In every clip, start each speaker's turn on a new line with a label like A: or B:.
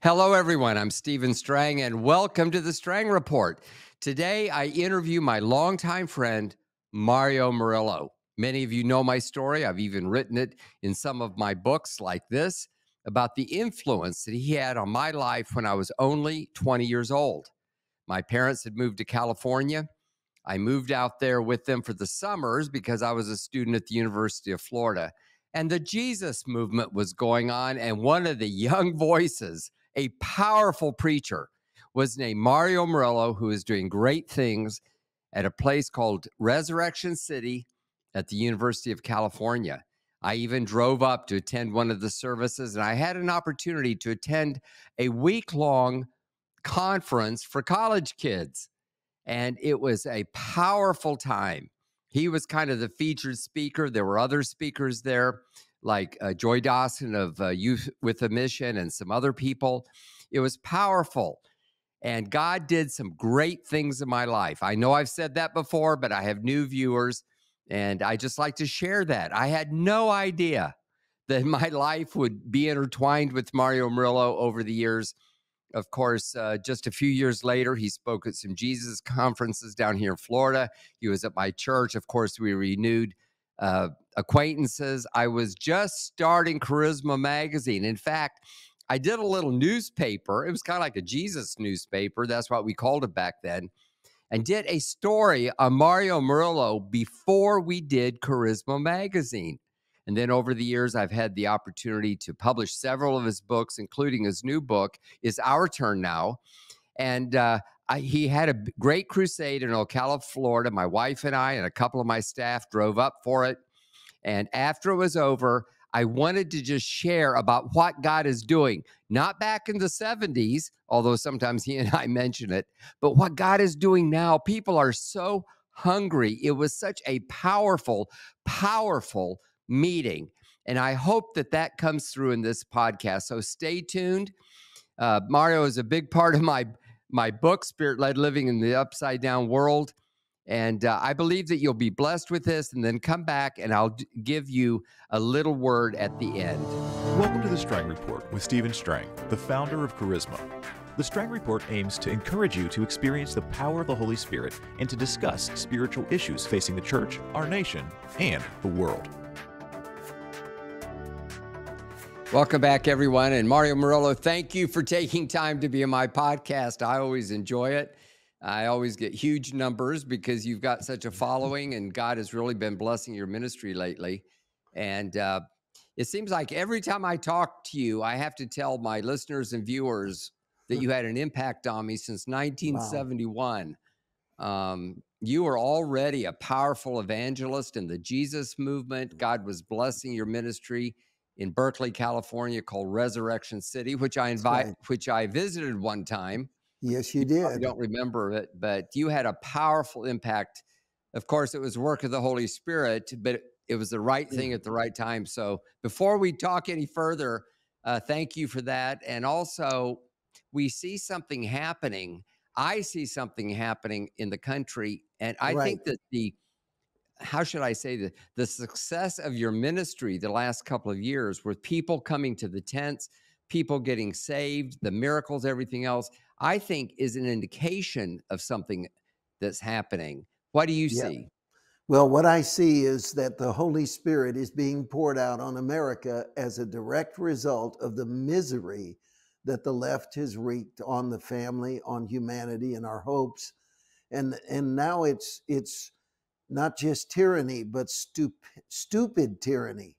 A: Hello, everyone. I'm Stephen Strang, and welcome to the Strang Report. Today, I interview my longtime friend, Mario Murillo. Many of you know my story. I've even written it in some of my books, like this, about the influence that he had on my life when I was only 20 years old. My parents had moved to California. I moved out there with them for the summers because I was a student at the University of Florida. And the Jesus movement was going on, and one of the young voices a powerful preacher was named Mario Murillo, who is doing great things at a place called Resurrection City at the University of California. I even drove up to attend one of the services, and I had an opportunity to attend a week long conference for college kids. And it was a powerful time. He was kind of the featured speaker. There were other speakers there like uh, Joy Dawson of uh, Youth with a Mission and some other people. It was powerful. And God did some great things in my life. I know I've said that before, but I have new viewers and I just like to share that. I had no idea that my life would be intertwined with Mario Murillo over the years. Of course, uh, just a few years later, he spoke at some Jesus conferences down here in Florida. He was at my church. Of course, we renewed uh, acquaintances. I was just starting Charisma Magazine. In fact, I did a little newspaper. It was kind of like a Jesus newspaper. That's what we called it back then. And did a story on Mario Murillo before we did Charisma Magazine. And then over the years, I've had the opportunity to publish several of his books, including his new book, Is Our Turn Now. And uh, I, he had a great crusade in Ocala, Florida. My wife and I and a couple of my staff drove up for it. And after it was over, I wanted to just share about what God is doing, not back in the 70s, although sometimes he and I mention it, but what God is doing now. People are so hungry. It was such a powerful, powerful meeting. And I hope that that comes through in this podcast. So stay tuned. Uh, Mario is a big part of my my book, Spirit Led Living in the Upside Down World. And uh, I believe that you'll be blessed with this and then come back and I'll give you a little word at the end.
B: Welcome to the Strang Report with Stephen Strang, the founder of Charisma. The Strang Report aims to encourage you to experience the power of the Holy Spirit and to discuss spiritual issues facing the church, our nation, and the world.
A: Welcome back, everyone. And Mario Murillo, thank you for taking time to be on my podcast. I always enjoy it. I always get huge numbers because you've got such a following, and God has really been blessing your ministry lately. And uh, it seems like every time I talk to you, I have to tell my listeners and viewers that you had an impact on me since 1971. Wow. Um, you were already a powerful evangelist in the Jesus movement. God was blessing your ministry in Berkeley, California, called Resurrection City, which I invite, right. which I visited one time.
C: Yes, you did. I
A: don't remember it, but you had a powerful impact. Of course, it was work of the Holy Spirit, but it was the right thing at the right time. So, before we talk any further, uh, thank you for that. And also, we see something happening. I see something happening in the country, and I right. think that the how should I say that the success of your ministry the last couple of years with people coming to the tents, people getting saved, the miracles, everything else, I think is an indication of something that's happening. What do you yeah. see?
C: Well, what I see is that the Holy Spirit is being poured out on America as a direct result of the misery that the left has wreaked on the family, on humanity, and our hopes. And and now it's it's not just tyranny, but stup- stupid tyranny.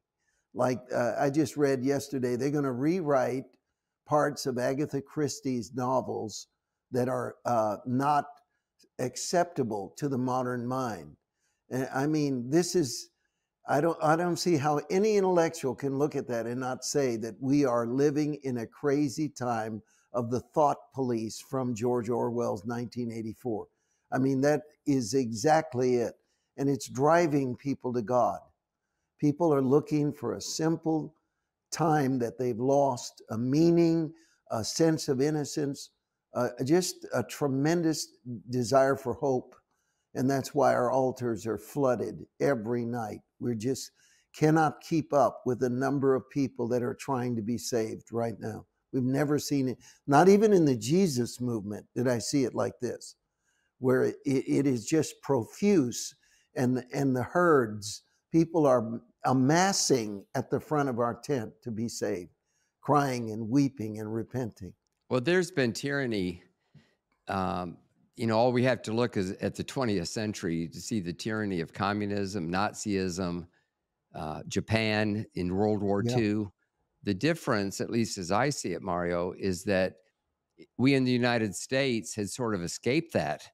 C: Like uh, I just read yesterday, they're going to rewrite parts of Agatha Christie's novels that are uh, not acceptable to the modern mind. And I mean, this is. I don't, I don't see how any intellectual can look at that and not say that we are living in a crazy time of the thought police from George Orwell's 1984. I mean, that is exactly it and it's driving people to God. People are looking for a simple time that they've lost, a meaning, a sense of innocence, uh, just a tremendous desire for hope. And that's why our altars are flooded every night. We just cannot keep up with the number of people that are trying to be saved right now. We've never seen it, not even in the Jesus movement did I see it like this, where it, it is just profuse and, and the herds, people are amassing at the front of our tent to be saved, crying and weeping and repenting.
A: Well, there's been tyranny. Um, you know, all we have to look is at the 20th century to see the tyranny of communism, Nazism, uh, Japan in World War
C: Yeah.
A: II. The difference, at least as I see it, Mario, is that we in the United States had sort of escaped that.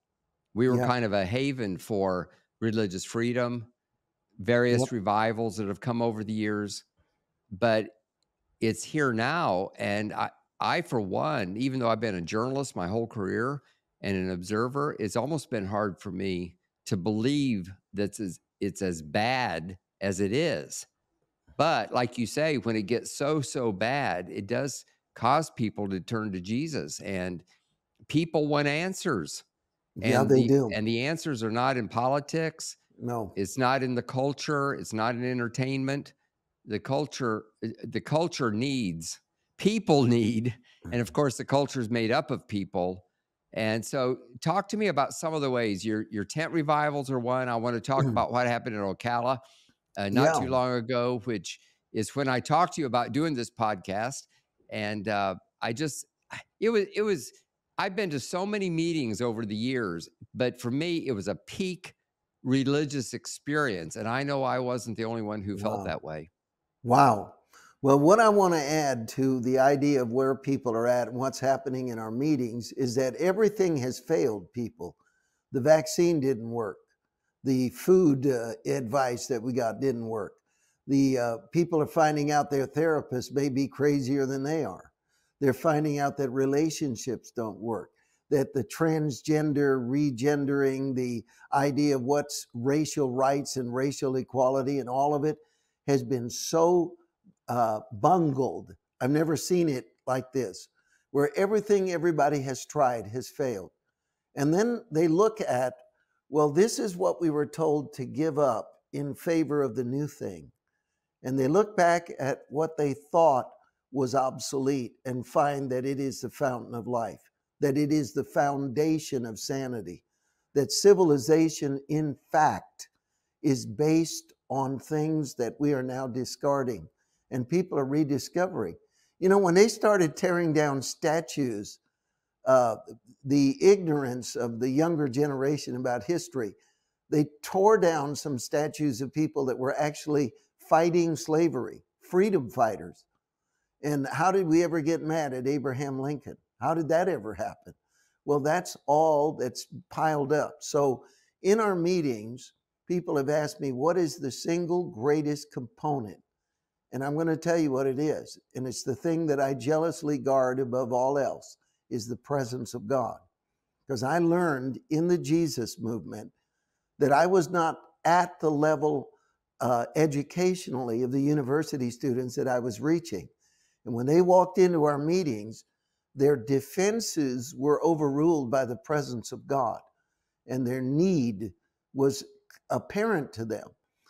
A: We were
C: Yeah.
A: kind of a haven for religious freedom, various
C: Yep.
A: revivals that have come over the years, but it's here now. And I, I, for one, even though I've been a journalist my whole career and an observer, it's almost been hard for me to believe that it's, it's as bad as it is. But like you say, when it gets so, so bad, it does cause people to turn to Jesus and people want answers.
C: Yeah,
A: And
C: they
A: the,
C: do.
A: And the answers are not in politics.
C: no.
A: It's not in the culture. It's not in entertainment. The culture, uh, the culture needs people need, and of course, the culture is made up of people. And so, talk to me about some of the ways your your tent revivals are one. I want to talk about what happened in Ocala uh, not
C: Yeah.
A: too long ago, which is when I talked to you about doing this podcast. And uh, I just, it was, it was. I've been to so many meetings over the years, but for me, it was a peak religious experience. And I know I wasn't the only one who felt
C: Wow.
A: that way.
C: Wow. Well, what I want to add to the idea of where people are at and what's happening in our meetings is that everything has failed people. The vaccine didn't work. The food uh, advice that we got didn't work. The uh, people are finding out their therapists may be crazier than they are. They're finding out that relationships don't work, that the transgender, regendering, the idea of what's racial rights and racial equality and all of it has been so uh, bungled. I've never seen it like this, where everything everybody has tried has failed. And then they look at, well, this is what we were told to give up in favor of the new thing. And they look back at what they thought was obsolete and find that it is the fountain of life, that it is the foundation of sanity, that civilization, in fact, is based on things that we are now discarding and people are rediscovering. You know, when they started tearing down statues, uh, the ignorance of the younger generation about history, they tore down some statues of people that were actually fighting slavery, freedom fighters. And how did we ever get mad at Abraham Lincoln? How did that ever happen? Well, that's all that's piled up. So in our meetings, people have asked me, what is the single greatest component? And I'm going to tell you what it is. And it's the thing that I jealously guard above all else is the presence of God. Because I learned in the Jesus movement that I was not at the level uh, educationally of the university students that I was reaching. And when they walked into our meetings, their defenses were overruled by the presence of God, and their need was apparent to them.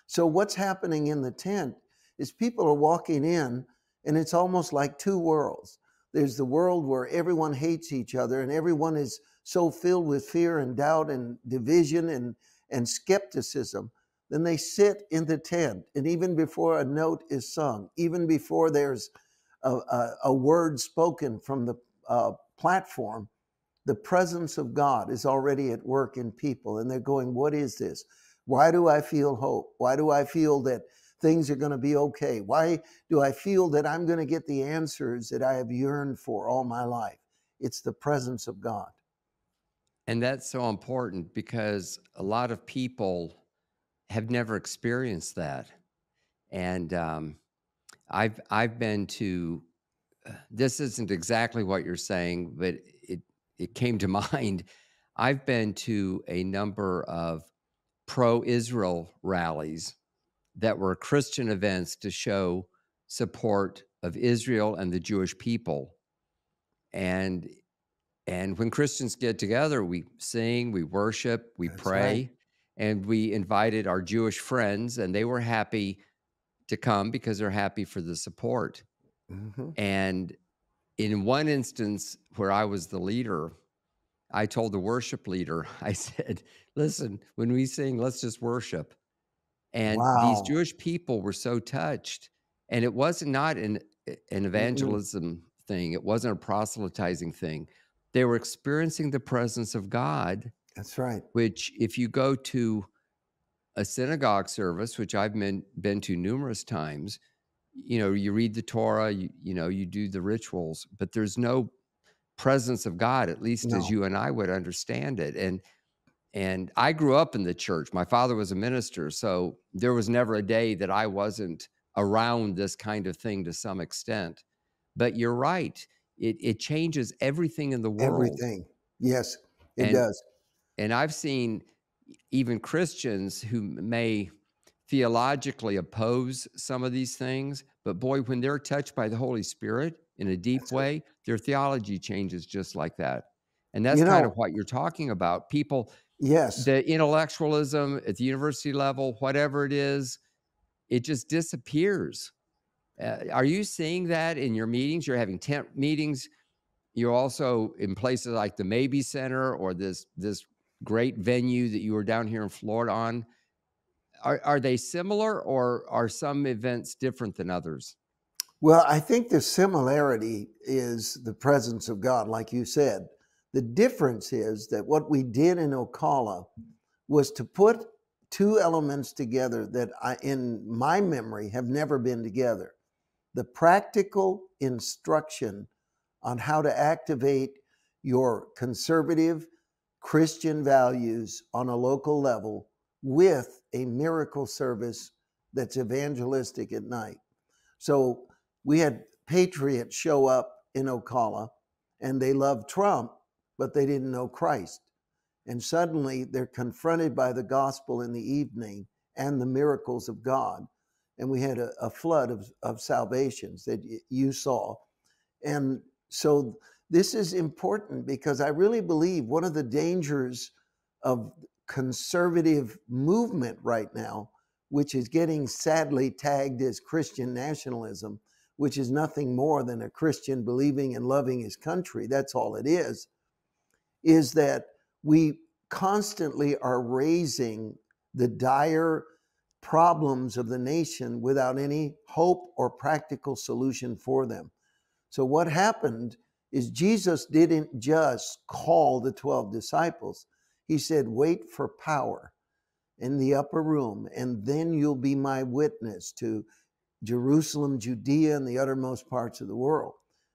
C: So, what's happening in the tent is people are walking in, and it's almost like two worlds. There's the world where everyone hates each other, and everyone is so filled with fear and doubt and division and, and skepticism. Then they sit in the tent, and even before a note is sung, even before there's a, a, a word spoken from the uh, platform, the presence of God is already at work in people, and they're going, What is this? Why do I feel hope? Why do I feel that things are going to be okay? Why do I feel that I'm going to get the answers that I have yearned for all my life? It's the presence of God.
A: And that's so important because a lot of people have never experienced that. And um, I've I've been to. uh, This isn't exactly what you're saying, but it it came to mind. I've been to a number of pro-Israel rallies that were Christian events to show support of Israel and the Jewish people. And and when Christians get together, we sing, we worship, we
C: That's
A: pray,
C: right.
A: and we invited our Jewish friends, and they were happy to come because they're happy for the support.
C: Mhm.
A: And in one instance where I was the leader, I told the worship leader, I said, listen, when we sing, let's just worship. And wow. these Jewish people were so touched. And it was not an, an evangelism mm-hmm. thing, it wasn't a proselytizing thing. They were experiencing the presence of God.
C: That's right.
A: Which, if you go to a synagogue service, which I've been, been to numerous times, you know, you read the Torah, you, you know, you do the rituals, but there's no presence of God, at least no. as you and I would understand it. And and I grew up in the church. My father was a minister, so there was never a day that I wasn't around this kind of thing to some extent. But you're right; it it changes everything in the world.
C: Everything, yes, it and, does.
A: And I've seen even Christians who may theologically oppose some of these things, but boy, when they're touched by the Holy Spirit in a deep that's way, it. their theology changes just like that. And that's you kind of what you're talking about. People,
C: yes,
A: the intellectualism at the university level, whatever it is, it just disappears. Uh, are you seeing that in your meetings? You're having tent meetings. You're also in places like the Mabee Center or this this great venue that you were down here in Florida on are, are they similar or are some events different than others?
C: Well, I think the similarity is the presence of God, like you said. The difference is that what we did in Ocala was to put two elements together that I, in my memory, have never been together. The practical instruction on how to activate your conservative Christian values on a local level with a miracle service that's evangelistic at night. So we had patriots show up in Ocala and they loved Trump, but they didn't know Christ. And suddenly they're confronted by the gospel in the evening and the miracles of God. And we had a, a flood of, of salvations that you saw. And so this is important because I really believe one of the dangers of conservative movement right now, which is getting sadly tagged as Christian nationalism, which is nothing more than a Christian believing and loving his country. That's all it is. Is that we constantly are raising the dire problems of the nation without any hope or practical solution for them. So, what happened is Jesus didn't just call the 12 disciples, he said, Wait for power in the upper room, and then you'll be my witness to Jerusalem, Judea, and the uttermost parts of the world.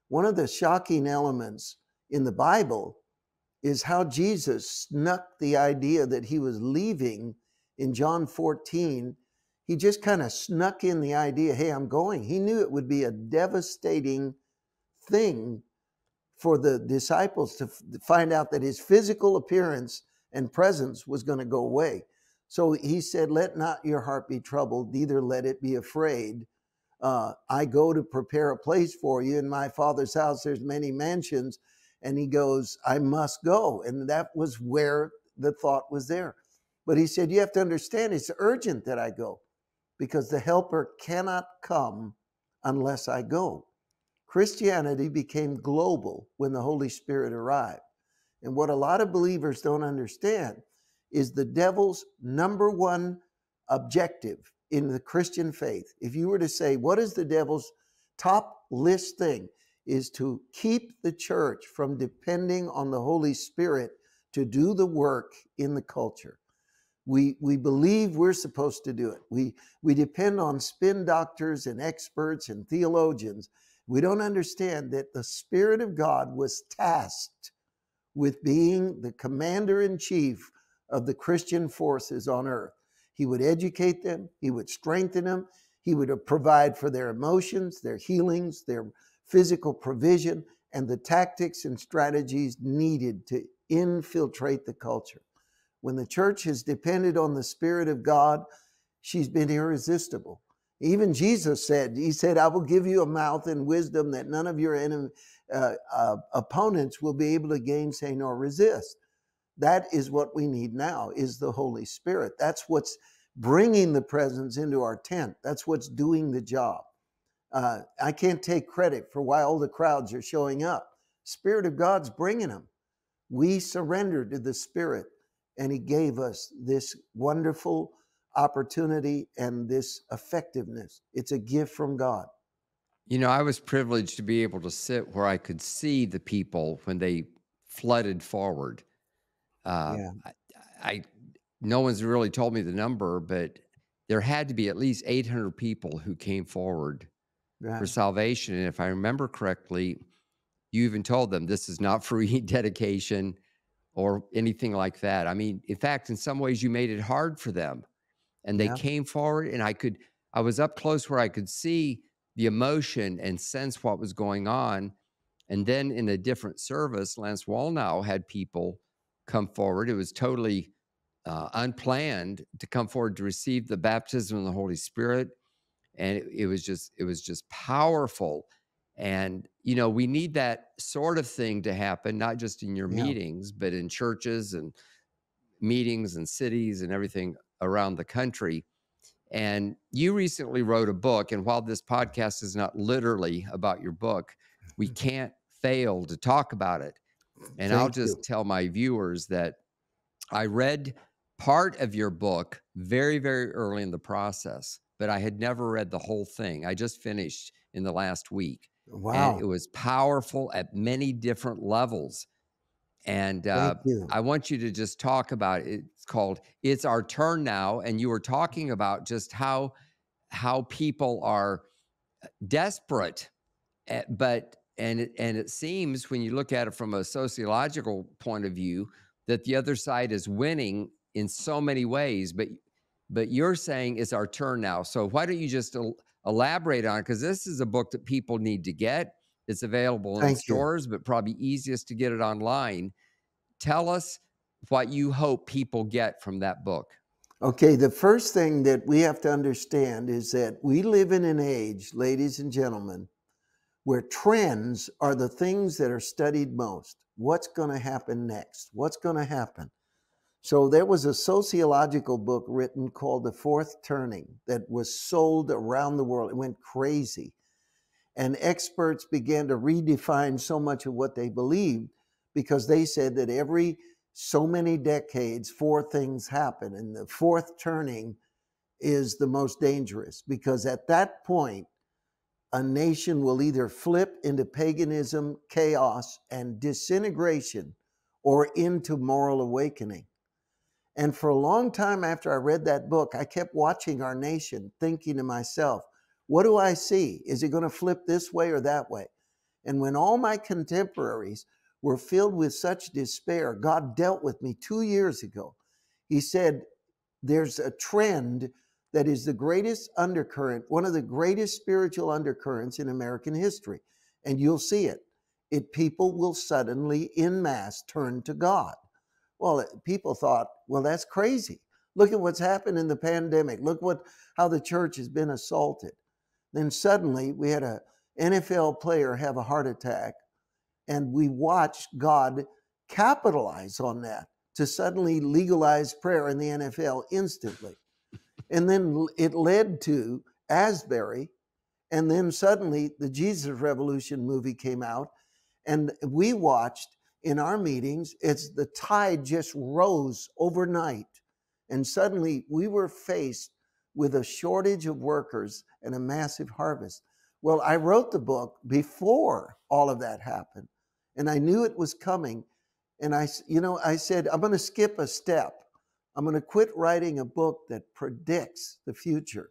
C: One of the shocking elements in the Bible is how Jesus snuck the idea that he was leaving in John 14. He just kind of snuck in the idea, hey, I'm going. He knew it would be a devastating thing for the disciples to find out that his physical appearance and presence was going to go away. So he said, Let not your heart be troubled, neither let it be afraid. Uh, I go to prepare a place for you. In my father's house, there's many mansions. And he goes, I must go. And that was where the thought was there. But he said, You have to understand, it's urgent that I go because the helper cannot come unless I go. Christianity became global when the Holy Spirit arrived. And what a lot of believers don't understand is the devil's number one objective in the Christian faith. If you were to say, what is the devil's top list thing? Is to keep the church from depending on the Holy Spirit to do the work in the culture. We, we believe we're supposed to do it. We, we depend on spin doctors and experts and theologians. We don't understand that the Spirit of God was tasked with being the commander in chief of the Christian forces on earth. He would educate them, he would strengthen them, he would provide for their emotions, their healings, their physical provision, and the tactics and strategies needed to infiltrate the culture. When the church has depended on the Spirit of God, she's been irresistible. Even Jesus said, He said, I will give you a mouth and wisdom that none of your enemy, uh, uh, opponents will be able to gainsay nor resist. That is what we need now is the Holy Spirit. That's what's bringing the presence into our tent. That's what's doing the job. Uh, I can't take credit for why all the crowds are showing up. Spirit of God's bringing them. We surrendered to the Spirit, and He gave us this wonderful opportunity and this effectiveness. It's a gift from God.
A: You know, I was privileged to be able to sit where I could see the people when they flooded forward. Uh,
C: Yeah.
A: I, I, no one's really told me the number, but there had to be at least 800 people who came forward for salvation. And if I remember correctly, you even told them this is not free dedication or anything like that. I mean, in fact, in some ways, you made it hard for them. And they
C: Yeah.
A: came forward, and I could, I was up close where I could see the emotion and sense what was going on. And then in a different service, Lance Wallnau had people come forward. It was totally uh, unplanned to come forward to receive the baptism of the Holy Spirit and it, it was just it was just powerful and you know we need that sort of thing to happen not just in your
C: Yeah.
A: meetings but in churches and meetings and cities and everything around the country and you recently wrote a book and while this podcast is not literally about your book we can't fail to talk about it and I'll
C: Thank you.
A: just tell my viewers that I read part of your book very, very early in the process, but I had never read the whole thing. I just finished in the last week.
C: Wow.
A: And it was powerful at many different levels. And uh, I want you to just talk about it. It's called It's Our Turn Now. And you were talking about just how how people are uh, desperate eh, but and it, and it seems when you look at it from a sociological point of view that the other side is winning in so many ways but but you're saying it's our turn now so why don't you just el- elaborate on it because this is a book that people need to get it's available in
C: Thank you.
A: stores but probably easiest to get it online tell us what you hope people get from that book
C: Okay, the first thing that we have to understand is that we live in an age, ladies and gentlemen, where trends are the things that are studied most. What's going to happen next? What's going to happen? So there was a sociological book written called The Fourth Turning that was sold around the world. It went crazy. And experts began to redefine so much of what they believed because they said that every so many decades, four things happen. And the fourth turning is the most dangerous because at that point, a nation will either flip into paganism, chaos, and disintegration or into moral awakening. And for a long time after I read that book, I kept watching our nation, thinking to myself, what do I see? Is it going to flip this way or that way? And when all my contemporaries were filled with such despair, God dealt with me two years ago. He said, There's a trend that is the greatest undercurrent, one of the greatest spiritual undercurrents in American history. And you'll see it. It people will suddenly, in mass, turn to God. Well, eh, people thought, well, that's crazy. Look at what's happened in the pandemic. Look what how the church has been assaulted. Then suddenly we had a NFL player have a heart attack, and we watched God capitalize on that to suddenly legalize prayer in the NFL instantly. And then it led to Asbury, and then suddenly the Jesus Revolution movie came out, and we watched in our meetings, it's the tide just rose overnight. And suddenly we were faced with a shortage of workers and a massive harvest. Well, I wrote the book before all of that happened, and I knew it was coming. And I, you know, I said, I'm going to skip a step. I'm going to quit writing a book that predicts the future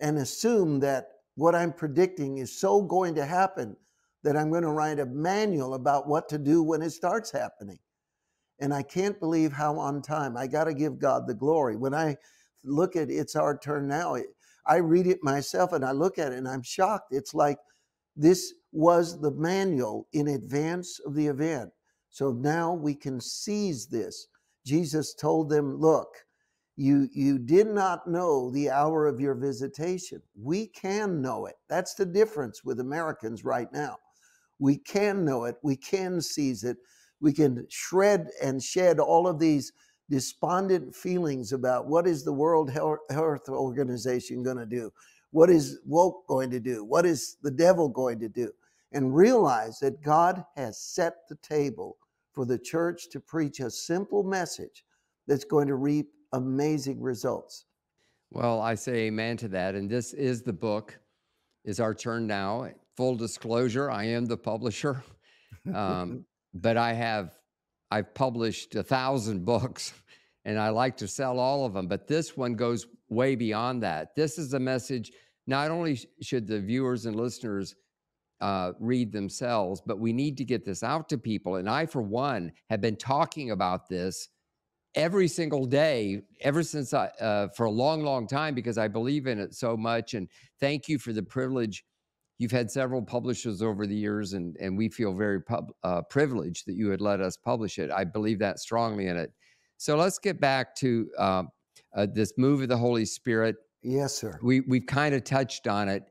C: and assume that what I'm predicting is so going to happen that I'm going to write a manual about what to do when it starts happening. And I can't believe how on time. I got to give God the glory. When I look at It's Our Turn Now, it, I read it myself and I look at it and I'm shocked. It's like this was the manual in advance of the event. So now we can seize this. Jesus told them, Look, you, you did not know the hour of your visitation. We can know it. That's the difference with Americans right now. We can know it, we can seize it, we can shred and shed all of these despondent feelings about what is the World Health Organization going to do? What is woke going to do? What is the devil going to do? And realize that God has set the table for the church to preach a simple message that's going to reap amazing results.
A: Well, I say amen to that. And this is the book, is our turn now. Full disclosure, I am the publisher. Um, but I have I've published a thousand books and I like to sell all of them. But this one goes way beyond that. This is a message. Not only should the viewers and listeners uh, read themselves, but we need to get this out to people. And I, for one, have been talking about this every single day ever since I, uh, for a long, long time because I believe in it so much. And thank you for the privilege. You've had several publishers over the years, and and we feel very pub, uh, privileged that you had let us publish it. I believe that strongly in it. So let's get back to uh, uh this move of the Holy Spirit.
C: Yes, sir.
A: We we've kind of touched on it,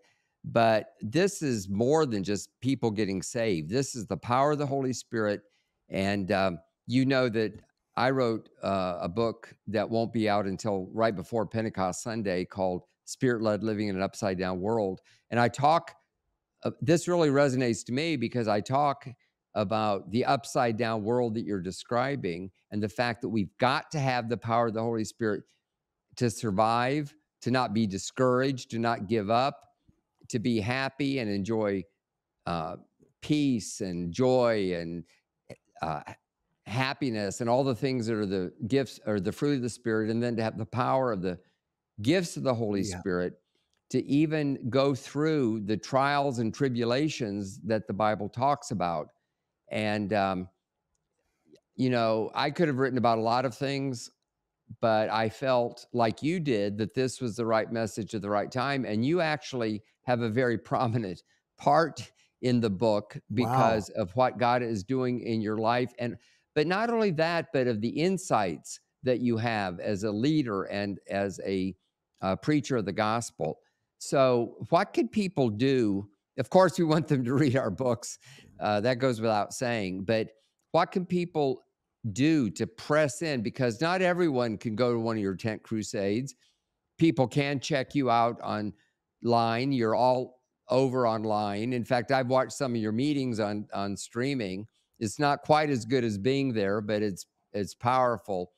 A: but this is more than just people getting saved. This is the power of the Holy Spirit, and um, you know that I wrote uh, a book that won't be out until right before Pentecost Sunday called Spirit Led Living in an Upside Down World. And I talk, uh, this really resonates to me because I talk about the upside down world that you're describing and the fact that we've got to have the power of the Holy Spirit to survive, to not be discouraged, to not give up, to be happy and enjoy uh, peace and joy and uh, happiness and all the things that are the gifts or the fruit of the spirit and then to have the power of the gifts of the holy yeah. spirit to even go through the trials and tribulations that the bible talks about and um, you know i could have written about a lot of things but i felt like you did that this was the right message at the right time and you actually have a very prominent part in the book because wow. of what god is doing in your life and but not only that, but of the insights that you have as a leader and as a uh, preacher of the gospel. So, what could people do? Of course, we want them to read our books. Uh, that goes without saying. But what can people do to press in? Because not everyone can go to one of your tent crusades. People can check you out online. You're all over online. In fact, I've watched some of your meetings on on streaming it's not quite as good as being there, but it's it's powerful.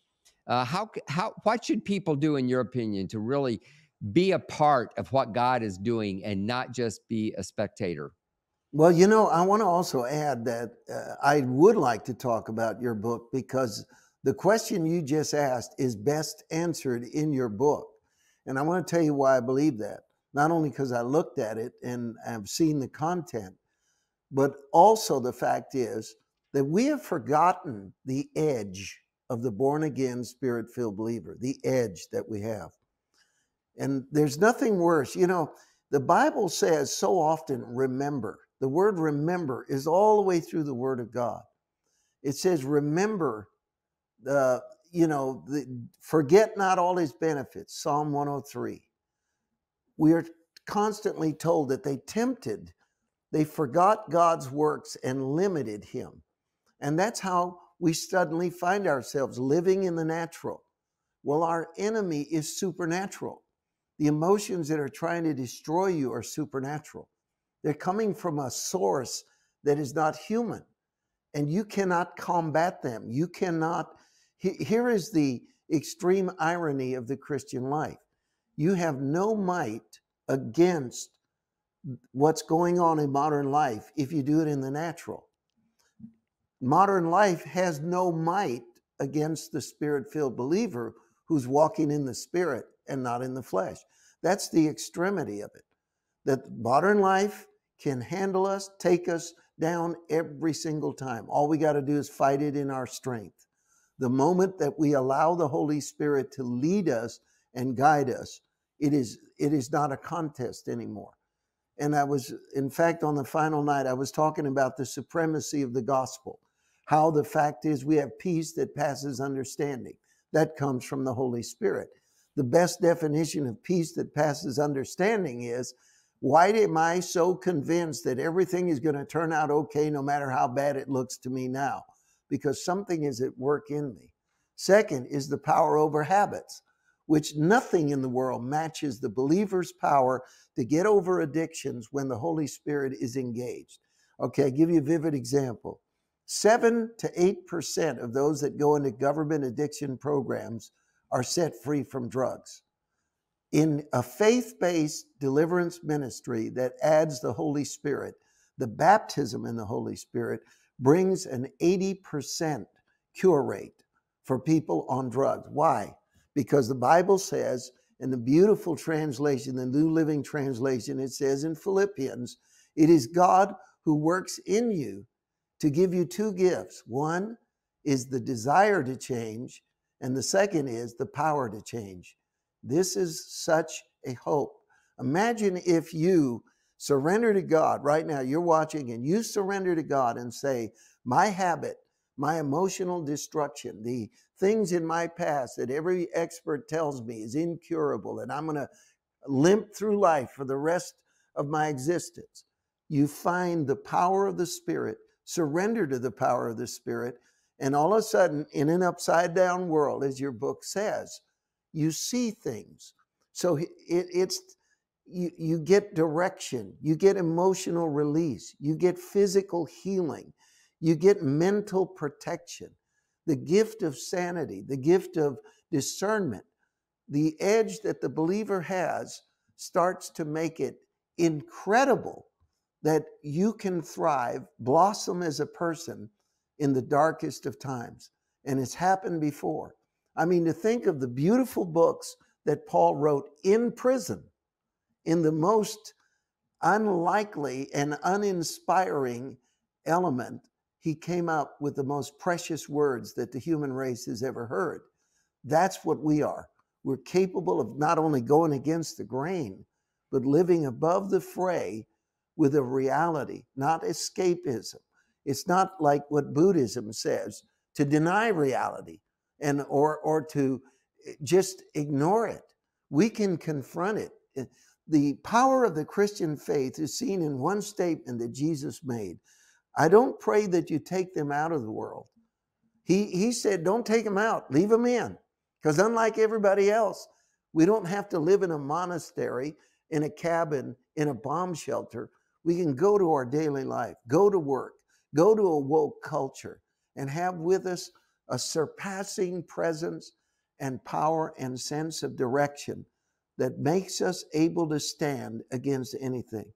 A: Uh, how how what should people do, in your opinion, to really be a part of what God is doing and not just be a spectator?
C: Well, you know, I want to also add that uh, I would like to talk about your book because the question you just asked is best answered in your book. And I want to tell you why I believe that. Not only because I looked at it and I've seen the content, but also the fact is that we have forgotten the edge of the born again, spirit filled believer, the edge that we have. And there's nothing worse. You know, the Bible says so often, remember. The word remember is all the way through the Word of God. It says, remember the, you know, the, forget not all his benefits, Psalm 103. We are constantly told that they tempted, they forgot God's works and limited him. And that's how we suddenly find ourselves living in the natural. Well, our enemy is supernatural. The emotions that are trying to destroy you are supernatural. They're coming from a source that is not human, and you cannot combat them. You cannot. Here is the extreme irony of the Christian life you have no might against what's going on in modern life if you do it in the natural. Modern life has no might against the spirit filled believer who's walking in the spirit and not in the flesh. That's the extremity of it. That modern life can handle us, take us down every single time. All we got to do is fight it in our strength. The moment that we allow the Holy Spirit to lead us and guide us, it is it is not a contest anymore. And I was, in fact, on the final night, I was talking about the supremacy of the gospel how the fact is we have peace that passes understanding. That comes from the Holy Spirit. The best definition of peace that passes understanding is why am I so convinced that everything is going to turn out okay no matter how bad it looks to me now? Because something is at work in me. Second is the power over habits. which nothing in the world matches the believer's power to get over addictions when the Holy Spirit is engaged. Okay, I'll give you a vivid example. Seven to eight percent of those that go into government addiction programs are set free from drugs. In a faith based deliverance ministry that adds the Holy Spirit, the baptism in the Holy Spirit brings an 80% cure rate for people on drugs. Why? Because the Bible says, in the beautiful translation, the New Living Translation, it says in Philippians, it is God who works in you to give you two gifts. One is the desire to change, and the second is the power to change. This is such a hope. Imagine if you surrender to God right now, you're watching, and you surrender to God and say, My habit, my emotional destruction, the things in my past that every expert tells me is incurable, and I'm going to limp through life for the rest of my existence. You find the power of the Spirit, surrender to the power of the Spirit, and all of a sudden, in an upside down world, as your book says, you see things. So it, it's you, you get direction, you get emotional release, you get physical healing, you get mental protection, the gift of sanity, the gift of discernment. The edge that the believer has starts to make it incredible that you can thrive, blossom as a person in the darkest of times. And it's happened before. I mean, to think of the beautiful books that Paul wrote in prison, in the most unlikely and uninspiring element, he came up with the most precious words that the human race has ever heard. That's what we are. We're capable of not only going against the grain, but living above the fray with a reality, not escapism. It's not like what Buddhism says to deny reality and or or to eh, just ignore it. We can confront it. Eh, the power of the Christian faith is seen in one statement that Jesus made. I don't pray that you take them out of the world. He, he said, don't take them out, leave them in. Because unlike everybody else, we don't have to live in a monastery, in a cabin, in a bomb shelter. We can go to our daily life, go to work, go to a woke culture, and have with us a surpassing presence and power and sense of direction that makes us able to stand against anything.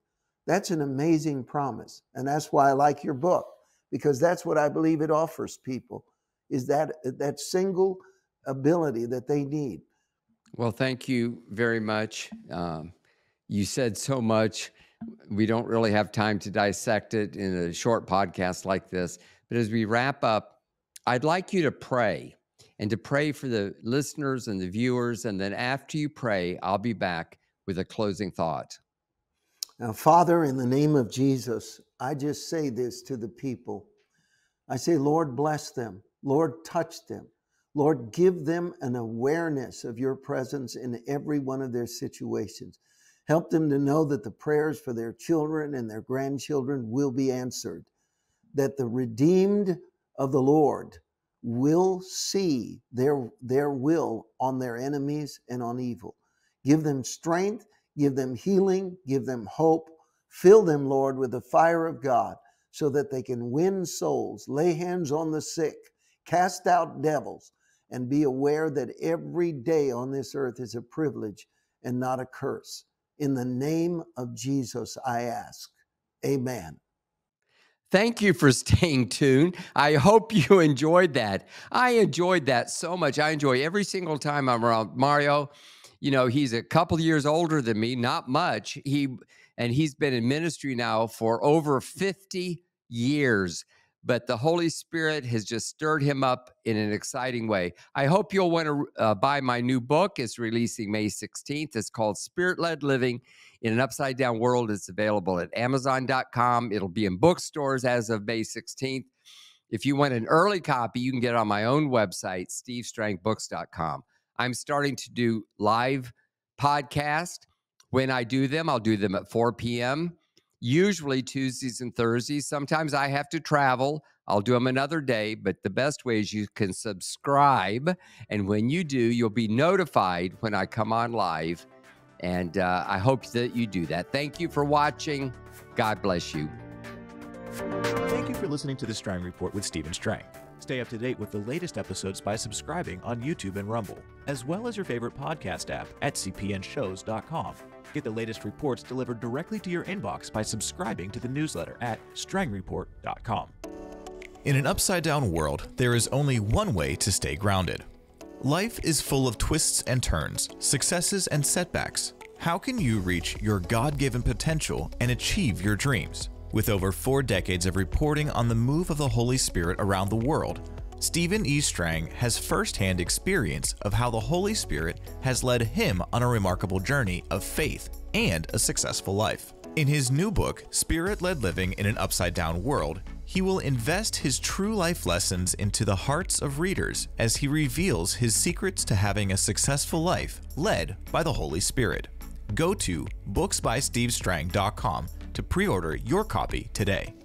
C: That's an amazing promise. And that's why I like your book, because that's what I believe it offers people is that that single ability that they need.
A: Well, thank you very much. Um, you said so much. We don't really have time to dissect it in a short podcast like this. But as we wrap up, I'd like you to pray and to pray for the listeners and the viewers. And then after you pray, I'll be back with a closing thought.
C: Now, Father, in the name of Jesus, I just say this to the people. I say, Lord, bless them. Lord, touch them. Lord, give them an awareness of your presence in every one of their situations. Help them to know that the prayers for their children and their grandchildren will be answered, that the redeemed of the Lord will see their, their will on their enemies and on evil. Give them strength, give them healing, give them hope. Fill them, Lord, with the fire of God so that they can win souls, lay hands on the sick, cast out devils, and be aware that every day on this earth is a privilege and not a curse. In the name of Jesus, I ask. Amen.
A: Thank you for staying tuned. I hope you enjoyed that. I enjoyed that so much. I enjoy every single time I'm around Mario. You know, he's a couple years older than me, not much. He and he's been in ministry now for over 50 years but the Holy Spirit has just stirred him up in an exciting way. I hope you'll want to uh, buy my new book. It's releasing May 16th. It's called Spirit Led Living in an Upside Down World. It's available at Amazon.com. It'll be in bookstores as of May 16th. If you want an early copy, you can get it on my own website, stevestrangBooks.com. I'm starting to do live podcast. When I do them, I'll do them at 4 p.m usually Tuesdays and Thursdays. Sometimes I have to travel. I'll do them another day, but the best way is you can subscribe. And when you do, you'll be notified when I come on live. And uh, I hope that you do that. Thank you for watching. God bless you.
B: Thank you for listening to the Strang Report with Stephen Strang. Stay up to date with the latest episodes by subscribing on YouTube and Rumble, as well as your favorite podcast app at cpnshows.com. Get the latest reports delivered directly to your inbox by subscribing to the newsletter at strangreport.com. In an upside down world, there is only one way to stay grounded. Life is full of twists and turns, successes and setbacks. How can you reach your God given potential and achieve your dreams? With over four decades of reporting on the move of the Holy Spirit around the world, Stephen E. Strang has firsthand experience of how the Holy Spirit has led him on a remarkable journey of faith and a successful life. In his new book, Spirit Led Living in an Upside Down World, he will invest his true life lessons into the hearts of readers as he reveals his secrets to having a successful life led by the Holy Spirit. Go to booksbystevestrang.com to pre order your copy today.